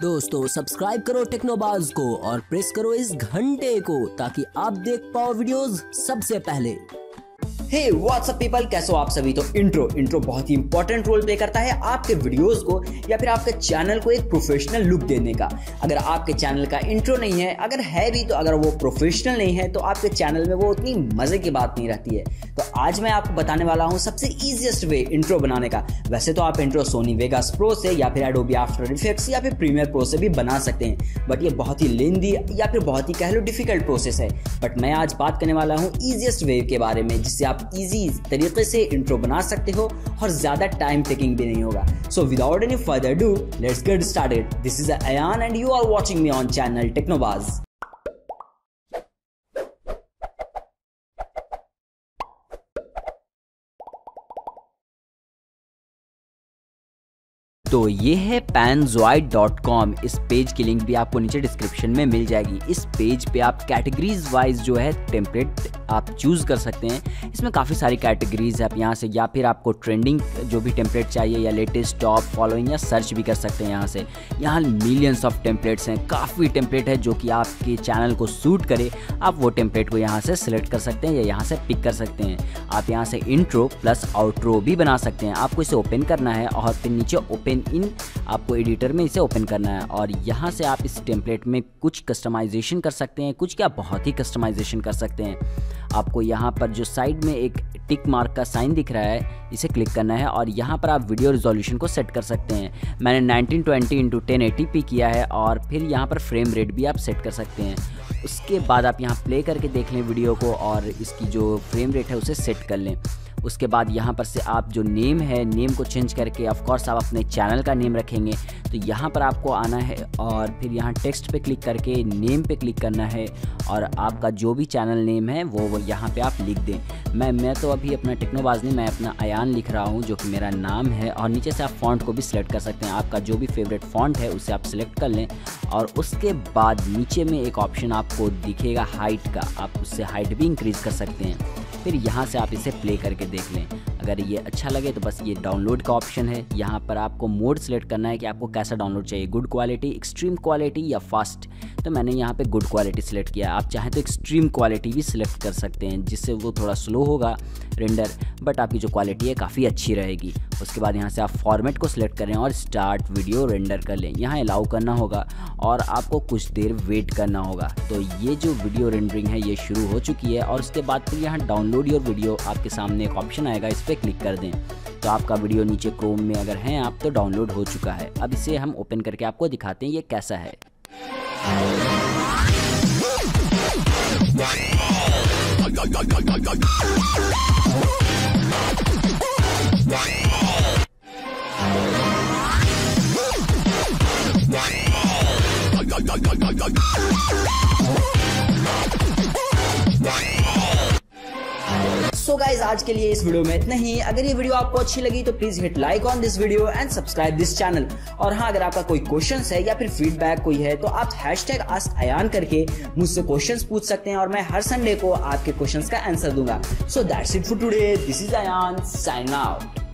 दोस्तों सब्सक्राइब करो टेक्नोबाज को और प्रेस करो इस घंटे को ताकि आप देख पाओ वीडियोस सबसे पहले। हे व्हाट्सअप पीपल कैसे हो आप सभी? तो इंट्रो इंट्रो बहुत ही इंपॉर्टेंट रोल प्ले करता है आपके वीडियोस को या फिर आपके चैनल को एक प्रोफेशनल लुक देने का। अगर आपके चैनल का इंट्रो नहीं है, अगर है भी तो अगर वो प्रोफेशनल नहीं है तो आपके चैनल में वो उतनी मज़े की बात नहीं रहती है। तो आज मैं आपको बताने वाला हूँ सबसे ईजिएस्ट वे इंट्रो बनाने का। वैसे तो आप इंट्रो सोनी वेगास प्रो से या फिर एडोबी आफ्टर इफेक्ट्स या फिर प्रीमियर प्रो से भी बना सकते हैं। बट ये बहुत ही लेंदी या फिर बहुत ही कह लो डिफ़िकल्ट प्रोसेस है। बट मैं आज बात करने वाला हूँ ईजिएस्ट वे के बारे में, जिससे आप आप इजी तरीके से इंट्रो बना सकते हो और ज़्यादा टाइम टेकिंग भी नहीं होगा। So without any further do let's get started this is Ayan and you are watching me on channel Technobaaz तो ये है panzoid.com इस पेज की लिंक भी आपको नीचे डिस्क्रिप्शन में मिल जाएगी। इस पेज पे आप कैटेगरीज वाइज जो है टेम्पलेट आप चूज़ कर सकते हैं। इसमें काफ़ी सारी कैटेगरीज है। आप यहाँ से या फिर आपको ट्रेंडिंग जो भी टेम्पलेट चाहिए या लेटेस्ट टॉप फॉलोइंग या सर्च भी कर सकते हैं यहाँ से। यहाँ मिलियंस ऑफ़ टेम्पलेट्स हैं। काफ़ी टेम्पलेट है जो कि आपके चैनल को सूट करे। आप वो टेम्पलेट को यहाँ से सिलेक्ट कर सकते हैं या यहाँ से पिक कर सकते हैं। आप यहाँ से इंट्रो प्लस आउट्रो भी बना सकते हैं। आपको इसे ओपन करना है और फिर नीचे ओपन ओपन इन, आपको एडिटर में इसे ओपन करना है और यहाँ से आप इस टेम्पलेट में कुछ कस्टमाइजेशन कर सकते हैं, कुछ क्या बहुत ही कस्टमाइजेशन कर सकते हैं। आपको यहाँ पर जो साइड में एक टिक मार्क का साइन दिख रहा है, इसे क्लिक करना है और यहाँ पर आप वीडियो रिजोल्यूशन को सेट कर सकते हैं। मैंने 1920 ट्वेंटी इंटू टेन किया है और फिर यहाँ पर फ्रेम रेट भी आप सेट कर सकते हैं। उसके बाद आप यहाँ प्ले करके देख लें वीडियो को और इसकी जो फ्रेम रेट है उसे सेट कर लें। उसके बाद यहाँ पर से आप जो नेम है नेम को चेंज करके ऑफकोर्स आप अपने चैनल का नेम रखेंगे। तो यहाँ पर आपको आना है और फिर यहाँ टेक्स्ट पे क्लिक करके नेम पे क्लिक करना है और आपका जो भी चैनल नेम है, वो वो यहाँ पे आप लिख दें। मैं मैं तो अभी अपना टेक्नोबाज नहीं, मैं अपना अयान लिख रहा हूँ, जो कि मेरा नाम है और नीचे से आप फॉन्ट को भी सिलेक्ट कर सकते हैं। आपका जो भी फेवरेट फॉन्ट है, उसे आप सिलेक्ट कर लें और उसके बाद नीचे में एक ऑप्शन आपको दिखेगा हाइट का। आप उससे हाइट भी इंक्रीज़ कर सकते हैं। फिर यहाँ से आप इसे प्ले करके देख लें। अगर ये अच्छा लगे तो बस ये डाउनलोड का ऑप्शन है। यहाँ पर आपको मोड सेलेक्ट करना है कि आपको कैसा डाउनलोड चाहिए। गुड क्वालिटी एक्सट्रीम क्वालिटी या फास्ट तो मैंने यहाँ पे गुड क्वालिटी सिलेक्ट किया। आप चाहें तो एक्सट्रीम क्वालिटी भी सिलेक्ट कर सकते हैं, जिससे वो थोड़ा स्लो होगा रेंडर बट आपकी जो क्वालिटी है काफ़ी अच्छी रहेगी। उसके बाद यहाँ से आप फॉर्मेट को सिलेक्ट करें और स्टार्ट वीडियो रेंडर कर लें। यहाँ अलाउ करना होगा और आपको कुछ देर वेट करना होगा। तो ये जो वीडियो रेंडरिंग है, ये शुरू हो चुकी है और उसके बाद फिर यहाँ डाउनलोड योर वीडियो आपके सामने एक ऑप्शन आएगा। इस पर क्लिक कर दें। तो आपका वीडियो नीचे क्रोम में अगर हैं, आप तो डाउनलोड हो चुका है। अब इसे हम ओपन करके आपको दिखाते हैं ये कैसा है। सो गाइज़ आज के लिए इस वीडियो में इतना ही। अगर ये वीडियो आपको अच्छी लगी तो please hit like on this video and subscribe this channel और हाँ अगर आपका कोई क्वेश्चन है या फिर फीडबैक कोई है तो आप हैश टैग अयान करके मुझसे क्वेश्चन पूछ सकते हैं और मैं हर संडे को आपके क्वेश्चन का आंसर दूँगा। So that's it for today this is Ayaan sign out